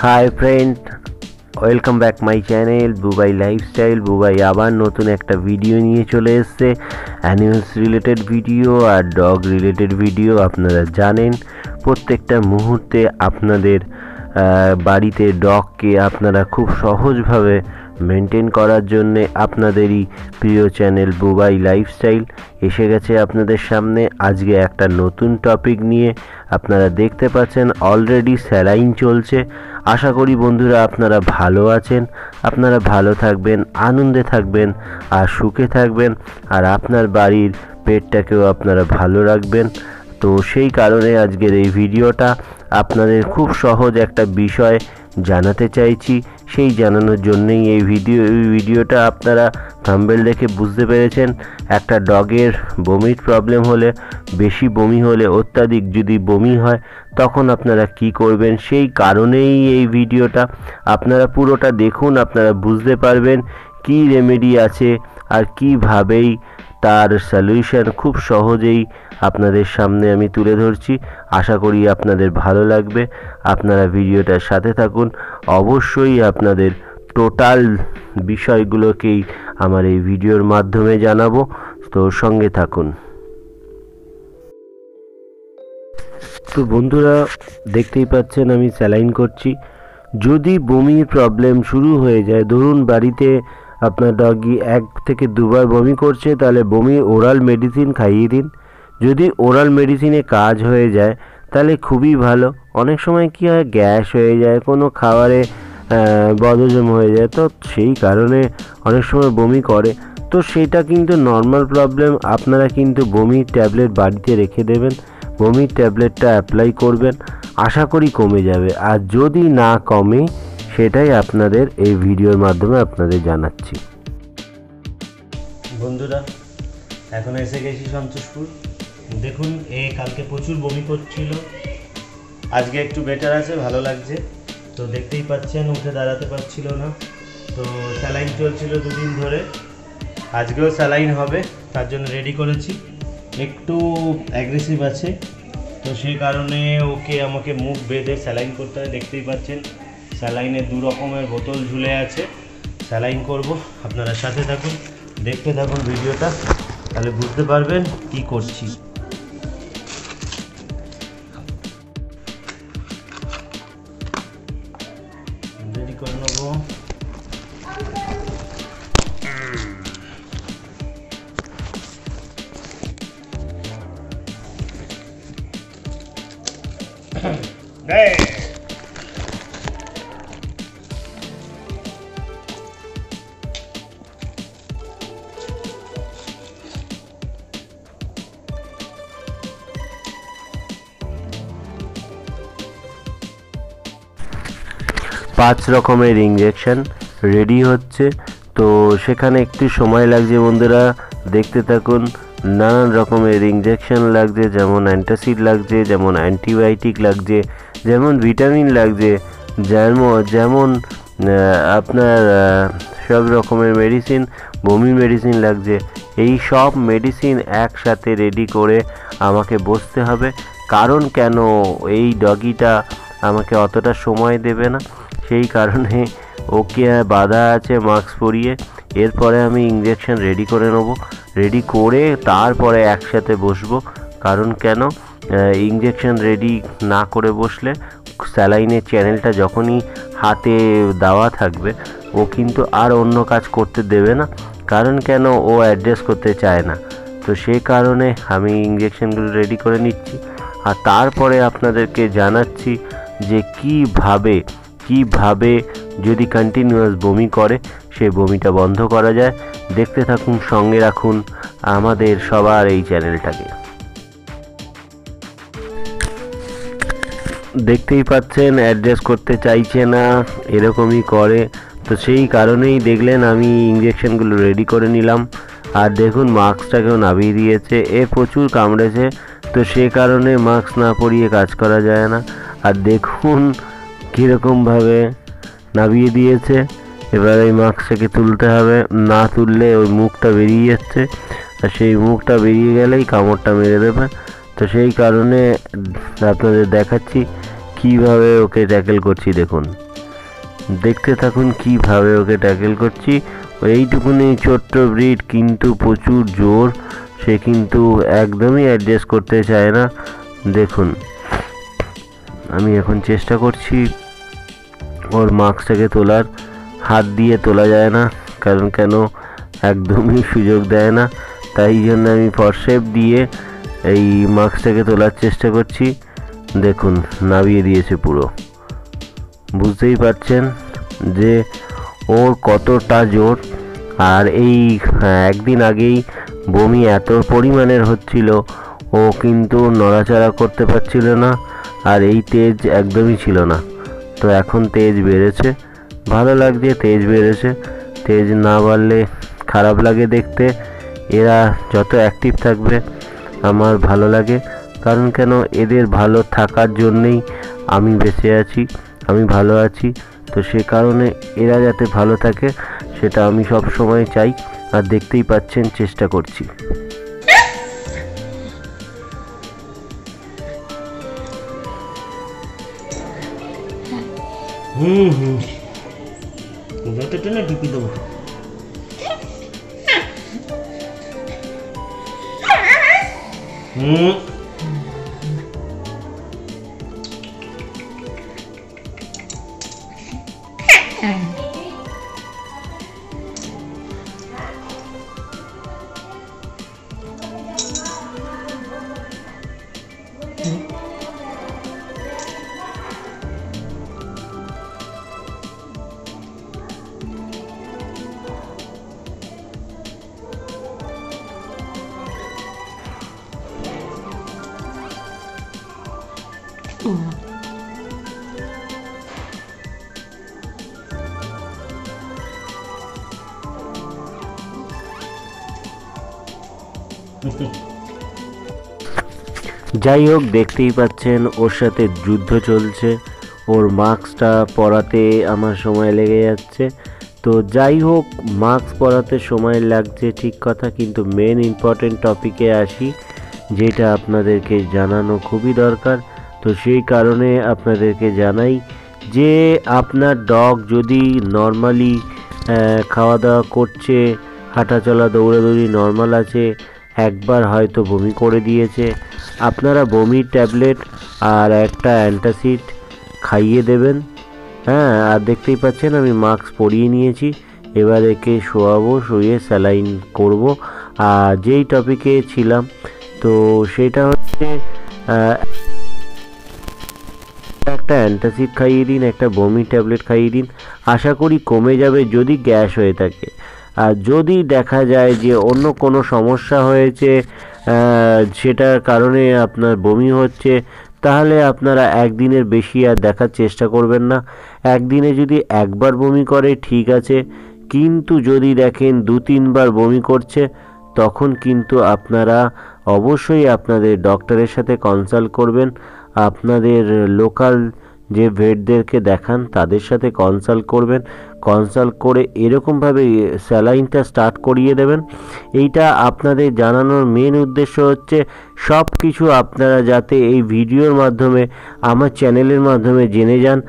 Hi friend welcome back my channel Bubai lifestyle Bubai আবার নতুন একটা ভিডিও নিয়ে চলে এসছে। অ্যানিমেলস রিলেটেড ভিডিও আর ডগ রিলেটেড ভিডিও আপনারা জানেন। প্রত্যেকটা মুহূর্তে আপনাদের বাড়িতে ডগকে আপনারা খুব সহজভাবে মেনটেন করার জন্যে আপনাদেরই প্রিয় চ্যানেল বুবাই লাইফস্টাইল এসে গেছে আপনাদের সামনে। আজকে একটা নতুন টপিক নিয়ে আপনারা দেখতে পাচ্ছেন, অলরেডি স্যালাইন চলছে। আশা করি বন্ধুরা আপনারা ভালো আছেন, আপনারা ভালো থাকবেন, আনন্দে থাকবেন আর সুখে থাকবেন আর আপনার বাড়ির পেটটাকেও আপনারা ভালো রাখবেন। তো সেই কারণে আজকের এই ভিডিওটা আপনাদের খুব সহজ একটা বিষয় জানাতে চাইছি। সেই জানানোর জন্যেই এই ভিডিও, এই ভিডিওটা আপনারা থাম্বেল দেখে বুঝতে পেরেছেন। একটা ডগের বমির প্রবলেম হলে, বেশি বমি হলে, অত্যাধিক যদি বমি হয়, তখন আপনারা কি করবেন? সেই কারণেই এই ভিডিওটা। আপনারা পুরোটা দেখুন, আপনারা বুঝতে পারবেন কি রেমেডি আছে আর কিভাবেই তার সলিউশন খুব সহজেই আপনাদের সামনে আমি তুলে ধরছি। আশা করি আপনাদের ভালো লাগবে। আপনারা ভিডিওটার সাথে থাকুন। অবশ্যই আপনাদের টোটাল বিষয়গুলোকেই আমার এই ভিডিওর মাধ্যমে জানাব। তো সঙ্গে থাকুন। তো বন্ধুরা, দেখতেই পাচ্ছেন আমি স্যালাইন করছি। যদি বমির প্রবলেম শুরু হয়ে যায়, ধরুন বাড়িতে আপনার ডগি এক থেকে দুবার বমি করছে, তাহলে বমি ওরাল মেডিসিন খাইয়ে দিন। যদি ওরাল মেডিসিনে কাজ হয়ে যায়, তাহলে খুবই ভালো। অনেক সময় কি হয়, গ্যাস হয়ে যায়, কোনো খাবারে বদজম হয়ে যায়, তো সেই কারণে অনেক সময় বমি করে। তো সেটা কিন্তু নর্মাল প্রবলেম আপনারা কিন্তু বমির ট্যাবলেট বাড়িতে রেখে দেবেন বমির ট্যাবলেটটা অ্যাপ্লাই করবেন, আশা করি কমে যাবে। আর যদি না কমে সেটাই আপনাদের এই ভিডিওর মাধ্যমে আপনাদের জানাচ্ছি। বন্ধুরা, এখন এসে গেছি সন্তোষপুর। দেখুন, এ কালকে প্রচুর বমি করছিল আজকে একটু বেটার আছে, ভালো লাগছে। তো দেখতেই পাচ্ছেন, উঠে দাঁড়াতে পারছিল না। তো স্যালাইন চলছিল দুদিন ধরে। আজকেও স্যালাইন হবে, তার জন্য রেডি করেছি। একটু অ্যাগ্রেসিভ আছে। তো সেই কারণে ওকে আমাকে মুখ বেঁধে স্যালাইন করতে হয়, দেখতেই পাচ্ছেন। স্যালাইনে দু রকমের বোতল ঝুলে আছে। স্যালাইন করব, আপনারা সাথে থাকুন, দেখতে থাকুন ভিডিওটা, তাহলে বুঝতে পারবেন কি করছি। করে নেব। পাঁচ রকমের ইঞ্জেকশন রেডি হচ্ছে। তো সেখানে একটু সময় লাগছে বন্ধুরা। দেখতে থাকুন, নানান রকমের ইঞ্জেকশন লাগছে, যেমন অ্যান্টাসিড লাগছে, যেমন অ্যান্টিবায়োটিক লাগছে, যেমন ভিটামিন লাগছে যেমন যেমন আপনার সব রকমের মেডিসিন বমি মেডিসিন লাগছে। এই সব মেডিসিন একসাথে রেডি করে আমাকে বসতে হবে। কারণ কেন এই ডগিটা আমাকে অতটা সময় দেবে না? সেই কারণে ওকে বাধা আছে, মাস্ক পরিয়ে। এরপরে আমি ইঞ্জেকশন রেডি করে নেব। রেডি করে তারপরে একসাথে বসবো। কারণ কেন? ইঞ্জেকশন রেডি না করে বসলে স্যালাইনের চ্যানেলটা যখনই হাতে দেওয়া থাকবে, ও কিন্তু আর অন্য কাজ করতে দেবে না। কারণ কেন? ও অ্যাডজাস্ট করতে চায় না। তো সেই কারণে আমি ইঞ্জেকশনগুলো রেডি করে নিচ্ছি। আর তারপরে আপনাদেরকে জানাচ্ছি যে কীভাবে কীভাবে যদি কন্টিনিউয়াস বমি করে সেই বমিটা বন্ধ করা যায়। দেখতে থাকুন, সঙ্গে রাখুন আমাদের সবার এই চ্যানেলটাকে। দেখতেই পাচ্ছেন অ্যাডজাস্ট করতে চাইছে না, এরকমই করে। তো সেই কারণেই দেখলেন, আমি ইঞ্জেকশনগুলো রেডি করে নিলাম। আর দেখুন মাস্কটাকেও নামিয়ে দিয়েছে। এ প্রচুর কামড়েছে। তো সে কারণে মাস্ক না পরিয়ে কাজ করা যায় না। আর দেখুন কীরকমভাবে নামিয়ে দিয়েছে, এবার এই মাস্কটাকে তুলতে হবে। না তুললে ওই মুখটা বেরিয়ে যাচ্ছে। আর সেই মুখটা বেরিয়ে গেলেই কামড়টা মেরে দেবে। তো সেই কারণে আপনাদের দেখাচ্ছি কীভাবে ওকে ট্যাকেল করছি, দেখুন। দেখতে থাকুন কীভাবে ওকে ট্যাকেল করছি। এইটুকুনি ছোট্ট ব্রিড, কিন্তু প্রচুর জোর। সে কিন্তু একদমই অ্যাডজাস্ট করতে চায় না। দেখুন, আমি এখন চেষ্টা করছি ওর মাস্কটাকে তোলার হাত দিয়ে তোলা যায় না কারণ কেন? একদমই সুযোগ দেয় না। তাই জন্য আমি ফরশেপ দিয়ে এই মাস্কটাকে তোলার চেষ্টা করছি। দেখুন নামিয়ে দিয়েছে পুরো। বুঝতেই পারছেন যে ওর কতটা জোর। আর এই হ্যাঁ, একদিন আগেই বমি এত পরিমাণের হচ্ছিল ও কিন্তু নড়াচড়া করতে পারছিল না আর এই তেজ একদমই ছিল না। তো এখন তেজ বেড়েছে। ভালো লাগছে, তেজ বেড়েছে। তেজ না বাড়লে খারাপ লাগে দেখতে। এরা যত অ্যাক্টিভ থাকবে, আমার ভালো লাগে। কারণ কেন? এদের ভালো থাকার জন্যেই আমি বেঁচে আছি, আমি ভালো আছি। তো সে কারণে এরা যাতে ভালো থাকে, সেটা আমি সব সময় চাই। আর দেখতেই পাচ্ছেন, চেষ্টা করছি। Hmm. Enggak tahu tuh nabi pintu. Hmm. যাই হোক দেখতেই পাচ্ছেন ওর সাথে যুদ্ধ চলছে। ওর মাস্কটা পরাতে আমার সময় লেগে যাচ্ছে। তো যাই হোক মাস্ক পরাতে সময় লাগছে ঠিক কথা, কিন্তু মেন ইম্পর্টেন্ট টপিকে আসি, যেটা আপনাদেরকে জানানো খুবই দরকার। তো সেই কারণে আপনাদেরকে জানাই যে আপনার ডগ যদি নর্মালি খাওয়া দাওয়া করছে, হাঁটাচলা, দৌড়াদৌড়ি নর্মাল আছে, একবার হয়তো বমি করে দিয়েছে, আপনারা বমির ট্যাবলেট আর একটা অ্যান্টাসিড খাইয়ে দেবেন। হ্যাঁ আর দেখতেই পাচ্ছেন আমি মাস্ক পরিয়ে নিয়েছি, এবার একে শোয়াবো, শুয়ে স্যালাইন করব। আর যেই টপিকে ছিলাম, তো সেটা হচ্ছে একটা অ্যান্টাসিড খাইয়ে দিন, একটা বমি ট্যাবলেট খাইয়ে দিন, আশা করি কমে যাবে যদি গ্যাস হয়ে থাকে। আর যদি দেখা যায় যে অন্য কোনো সমস্যা হয়েছে সেটার কারণে আপনার বমি হচ্ছে, তাহলে আপনারা একদিনের বেশি আর দেখার চেষ্টা করবেন না। একদিনে যদি একবার বমি করে, ঠিক আছে। কিন্তু যদি দেখেন দু তিনবার বমি করছে, তখন কিন্তু আপনারা অবশ্যই আপনাদের ডক্টরের সাথে কনসাল্ট করবেন। আপনাদের লোকাল যে ভেটদেরকে দেখান, তাদের সাথে কনসাল্ট করবেন। কনসাল্ট করে এরকমভাবে স্যালাইনটা স্টার্ট করিয়ে দেবেন। এইটা আপনাদের জানানোর মেন উদ্দেশ্য হচ্ছে সব কিছু আপনারা যাতে এই ভিডিওর মাধ্যমে, আমার চ্যানেলের মাধ্যমে জেনে যান।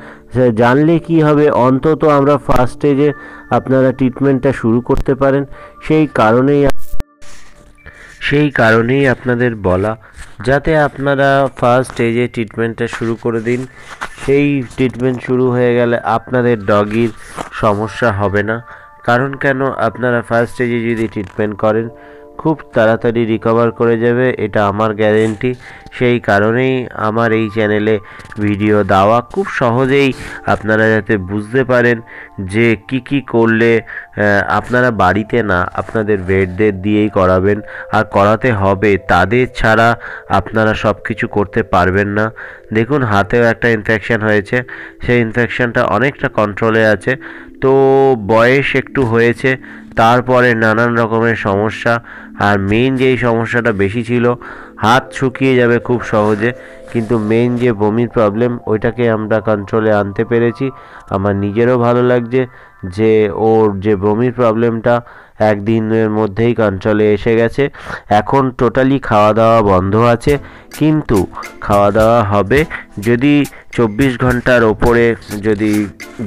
জানলে কি হবে? অন্তত আমরা ফার্স্ট স্টেজে আপনারা ট্রিটমেন্টটা শুরু করতে পারেন। সেই কারণেই সেই কারণেই আপনাদের বলা, যাতে আপনারা ফার্স্ট স্টেজে ট্রিটমেন্টটা শুরু করে দিন। সেই ট্রিটমেন্ট শুরু হয়ে গেলে আপনাদের ডগির সমস্যা হবে না। কারণ কেন? আপনারা ফার্স্ট স্টেজে যদি ট্রিটমেন্ট করেন খুব তাড়াতাড়ি রিকভার করে যাবে, এটা আমার গ্যারেন্টি সেই কারণেই আমার এই চ্যানেলে ভিডিও দেওয়া। খুব সহজেই আপনারা যাতে বুঝতে পারেন যে কি কি করলে আপনারা বাড়িতে না আপনাদের ভেটদের দিয়েই করাবেন। আর করাতে হবে, তাদের ছাড়া আপনারা সব কিছু করতে পারবেন না। দেখুন, হাতেও একটা ইনফেকশন হয়েছে। সেই ইনফেকশনটা অনেকটা কন্ট্রোলে আছে। তো বয়স একটু হয়েছে। তারপরে নানান রকমের সমস্যা আর মেন যেই সমস্যাটা বেশি ছিল, হাত শুকিয়ে যাবে খুব সহজে, কিন্তু মেন যে বমির প্রবলেম ওইটাকে আমরা কন্ট্রোলে আনতে পেরেছি। আমার নিজেরও ভালো লাগছে যে ওর যে বমির প্রবলেমটা একদিনের মধ্যেই কন্ট্রোলে এসে গেছে। এখন টোটালি খাওয়া দাওয়া বন্ধ আছে, কিন্তু খাওয়া দাওয়া হবে যদি চব্বিশ ঘণ্টার ওপরে যদি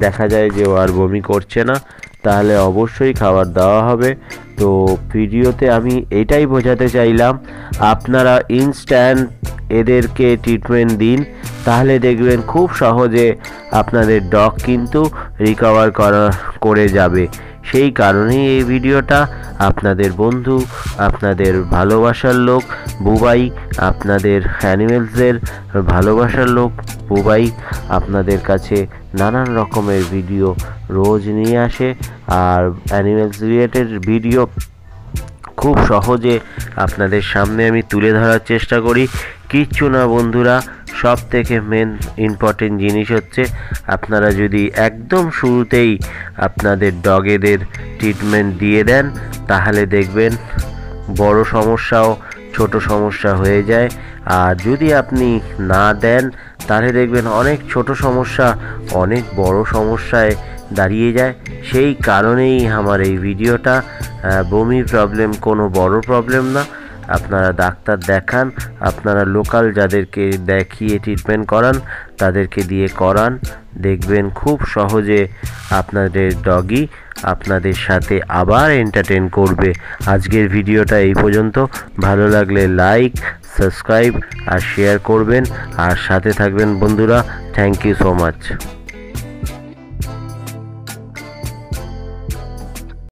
দেখা যায় যে ও আর বমি করছে না। তাহলে অবশ্যই খাবার দেওয়া হবে। তো ভিডিওতে আমি এটাই বোঝাতে চাইলাম, আপনারা ইনস্ট্যান্ট এদেরকে ট্রিটমেন্ট দিন, তাহলে দেখবেন খুব সহজে আপনাদের ডগ কিন্তু রিকভার করা, করে যাবে। সেই কারণেই এই ভিডিওটা, আপনাদের বন্ধু, আপনাদের ভালোবাসার লোক, বুবাই, আপনাদের অ্যানিমেলসদের ভালোবাসার লোক, বুবাই, আপনাদের কাছে নানান রকমের ভিডিও রোজ নিয়ে আসে। আর অ্যানিমেলস রিলেটেড ভিডিও খুব সহজে আপনাদের সামনে আমি তুলে ধরার চেষ্টা করি। কিচ্ছু না বন্ধুরা সব থেকে মেন ইম্পর্টেন্ট জিনিস হচ্ছে, আপনারা যদি একদম শুরুতেই আপনাদের ডগেদের ট্রিটমেন্ট দিয়ে দেন, তাহলে দেখবেন বড় সমস্যাও ছোট সমস্যা হয়ে যায়। আর যদি আপনি না দেন, তাহলে দেখবেন অনেক ছোট সমস্যা, অনেক বড় সমস্যায় দাঁড়িয়ে যায়। সেই কারণেই আমার এই ভিডিওটা বমির প্রবলেম কোনো বড় প্রবলেম না। আপনারা ডাক্তার দেখান, আপনারা লোকাল যাদেরকে দেখিয়ে ট্রিটমেন্ট করান, তাদেরকে দিয়ে করান। দেখবেন খুব সহজে আপনাদের ডগি আপনাদের সাথে আবার এন্টারটেন করবে। আজকের ভিডিওটা এই পর্যন্ত। ভালো লাগলে লাইক সাবস্ক্রাইব আর শেয়ার করবেন। আর সাথে থাকবেন বন্ধুরা থ্যাংক ইউ সো মাচ